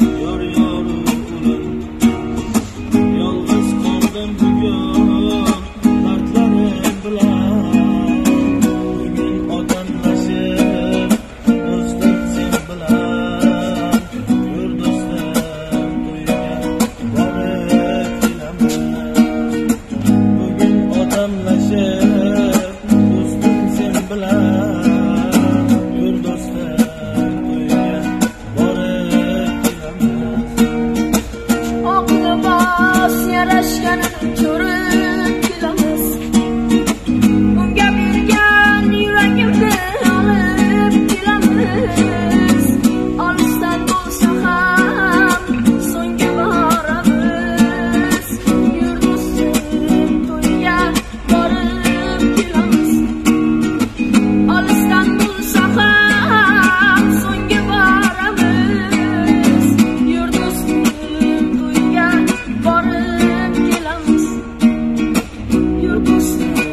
yar yar kulun Yalnız kaldım bugün dertlerim bilen Bugün odamlaşıp özledim bilen Gör dostum duygen varıp bilemem Bugün odamlaşıp özledim bilen 시간은 졸음 Lord,